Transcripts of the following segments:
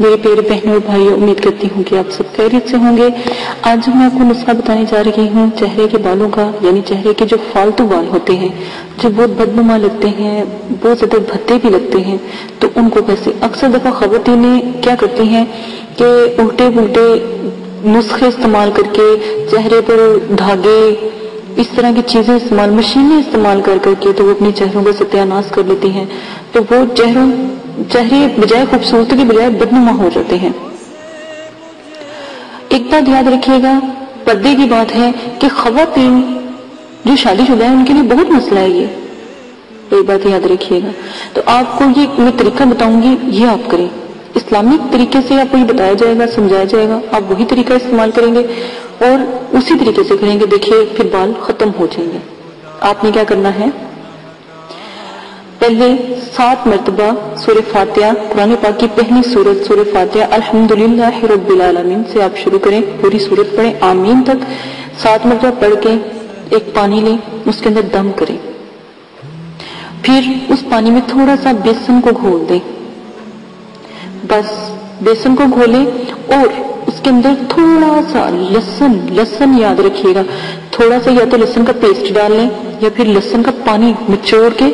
मेरे प्यारे बहनों और भाइयों, उम्मीद करती हूँ कि आप सब खैरियत से होंगे। आज मैं आपको नुस्खा बताने जा रही हूँ चेहरे के बालों का, यानी चेहरे के जो फालतू बाल होते हैं, जो बहुत बदनुमा लगते हैं, बहुत ज़्यादा भद्दे भी लगते हैं तो उनको कैसे अक्सर दफ़ा खवतिनें क्या करती हैं कि उल्टे पुलटे नुस्खे इस्तेमाल करके चेहरे पर धागे इस तरह की चीज़ें इस्तेमाल, मशीनें इस्तेमाल कर करके तो वो अपने चेहरों का सत्यानाश कर लेती हैं। तो वो चेहरों, चेहरे बजाय खूबसूरती के बजाय बदनुमा हो जाते हैं। एक बात याद रखिएगा, पर्दे की बात है कि खातन जो शादीशुदा है, उनके लिए बहुत मसला है ये। एक बात याद रखिएगा। तो आपको ये, मैं तरीका बताऊँगी, ये आप करें। इस्लामिक तरीके से आपको ये बताया जाएगा, समझाया जाएगा। आप वही तरीका इस्तेमाल करेंगे और उसी तरीके से करेंगे देखिए, फिर बाल खत्म हो जाएँगे। आपने क्या करना है? पहले सात मरतबा सूर फातिया कुरान पाक की पहली सूरत सूर फातिया अल्हम्दुलिल्लाह से आप शुरू करें, पूरी सूरत पढ़ें, आमीन तक सात मरतबा पढ़ के एक पानी लें, उसके अंदर दम करें। फिर उस पानी में थोड़ा सा बेसन को घोल दें। बस बेसन को घोलें और उसके अंदर थोड़ा सा लहसन लहसन याद रखिएगा। थोड़ा सा या तो लहसन का पेस्ट डाल लें या फिर लहसन का पानी निचोड़ के,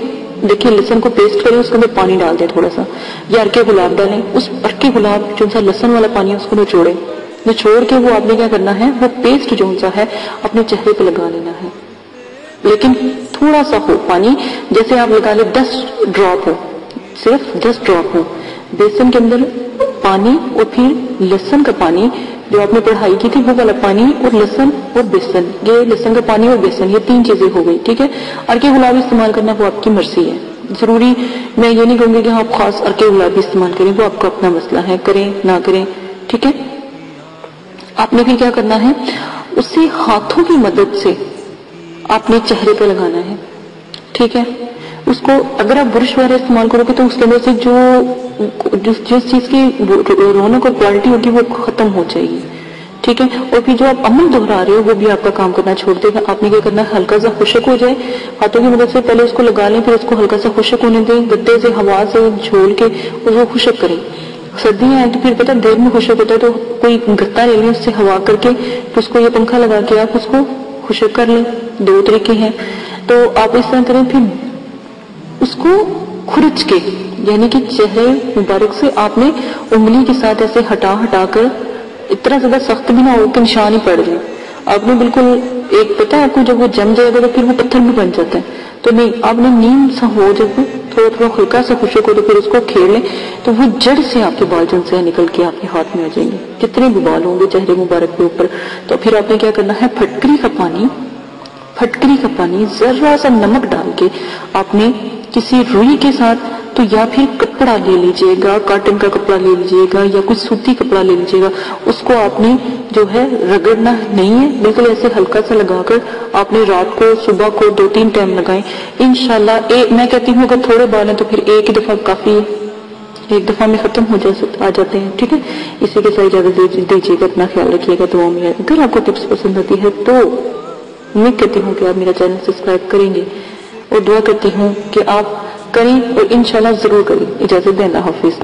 देखिए लहसन को पेस्ट करें, उसके अंदर पानी डाल दें थोड़ा सा। या अरके गुलाब डालें, उस अरके गुलाब, जो सा लहसन वाला पानी है, उसको निचोड़े निचोड़ के वो आपने क्या करना है, वो पेस्ट जो सा है, अपने चेहरे पर लगा लेना है। लेकिन थोड़ा सा हो पानी, जैसे आप लगा ले दस ड्रॉप हो, सिर्फ़ दस ड्रॉप हो। बेसन के अंदर पानी और फिर लहसन का पानी, जो आपने पढ़ाई की थी वो वाला पानी और लहसन और बेसन। ये लहसन का पानी और बेसन, ये तीन चीज़ें हो गई, ठीक है? अर्के गुलाब इस्तेमाल करना वो आपकी मर्ज़ी है। ज़रूरी, मैं ये नहीं कहूँगी कि आप खास अर्के गुलाब इस्तेमाल करें, वो आपका अपना मसला है, करें, ना करें, ठीक है? आपने फिर क्या करना है? उसे हाथों की मदद से आपने चेहरे पर लगाना है, ठीक है? उसको अगर आप बुरश वगैरह इस्तेमाल करोगे तो उसके अंदर से जो, जिस जिस चीज़ की रौनक और क्वालिटी होगी वो खत्म हो जाएगी। ठीक है? और फिर जो आप अमल दोहरा रहे हो, वो भी आपका काम करना छोड़ देगा। आपने क्या करना हल्का सा खुशक हो जाए। हाथों की मदद से पहले उसको लगा लें, फिर उसको हल्का सा खुशक होने दें। गद्दे से हवा से झोल के उसको खुशक करें। सर्दियाँ हैं तो फिर पता देर में खुशक होता है तो कोई गत्ता ले लें, उससे हवा करके तो उसको ये पंखा लगा के आप उसको खुशक कर लें। दो तरीके हैं। तो आप इस तरह करें, फिर उसको खुरच के, यानी कि चेहरे मुबारक से आपने उंगली के साथ ऐसे हटा हटा कर इतना ज़्यादा सख्त भी ना हो कि निशान ही पड़ जाए। आपने बिल्कुल एक पता है आपको जब वो जम जाएगा तो फिर वो पत्थर भी बन जाता है। तो नहीं, आपने नीम सा हो जब थोड़ा थोड़ा हल्का सा खुशक हो तो फिर उसको खेल लें तो वो जड़ से आपके बाल जन से निकल के आपके हाथ में आ जाएँगे। जितने भी बाल होंगे चेहरे मुबारक के ऊपर। तो फिर आपने क्या करना है, फटकरी का पानी, फटकरी का पानी जरा सा नमक डाल के आपने किसी रुई के साथ तो या फिर कपड़ा ले लीजिएगा कॉटन का कपड़ा ले लीजिएगा, या कुछ सूती कपड़ा ले लीजिएगा, उसको आपने जो है रगड़ना नहीं है, बिल्कुल ऐसे हल्का सा लगाकर आपने रात को, सुबह को दो तीन टाइम लगाए इनशाला मैं कहती हूँ, अगर थोड़े बाल हैं तो फिर एक ही दफ़ा काफ़ी, एक दफ़ा में खत्म हो जा आ जाते हैं, ठीक है? इसी के साथ इजाज़त दीजिएगा, अपना ख्याल रखिएगा दुआ में अगर आपको टिप्स पसंद आती है तो उम्मीद कहती हूँ कि आप मेरा चैनल सब्सक्राइब करेंगे। और दुआ करती हूँ कि आप करें और इंशाल्लाह ज़रूर करें इजाज़त देना हाफिज।